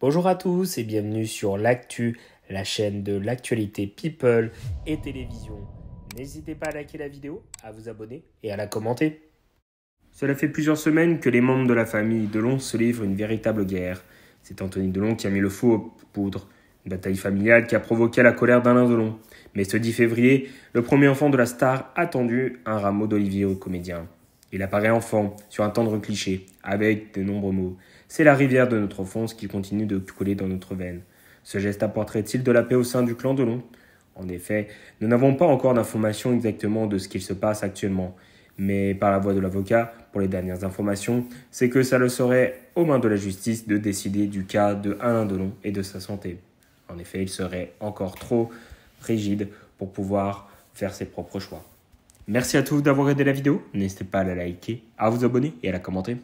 Bonjour à tous et bienvenue sur l'actu, la chaîne de l'actualité people et télévision. N'hésitez pas à liker la vidéo, à vous abonner et à la commenter. Cela fait plusieurs semaines que les membres de la famille Delon se livrent une véritable guerre. C'est Anthony Delon qui a mis le fou aux poudres. Une bataille familiale qui a provoqué la colère d'Alain Delon. Mais ce 10 février, le premier enfant de la star a tendu un rameau d'olivier au comédien. Il apparaît enfant, sur un tendre cliché, avec de nombreux mots. C'est la rivière de notre enfance qui continue de couler dans notre veine. Ce geste apporterait-il de la paix au sein du clan Delon En effet, nous n'avons pas encore d'informations exactement de ce qu'il se passe actuellement. Mais par la voix de l'avocat, pour les dernières informations, c'est que ça le serait aux mains de la justice de décider du cas de Alain Delon et de sa santé. En effet, il serait encore trop rigide pour pouvoir faire ses propres choix. Merci à tous d'avoir aidé la vidéo. N'hésitez pas à la liker, à vous abonner et à la commenter.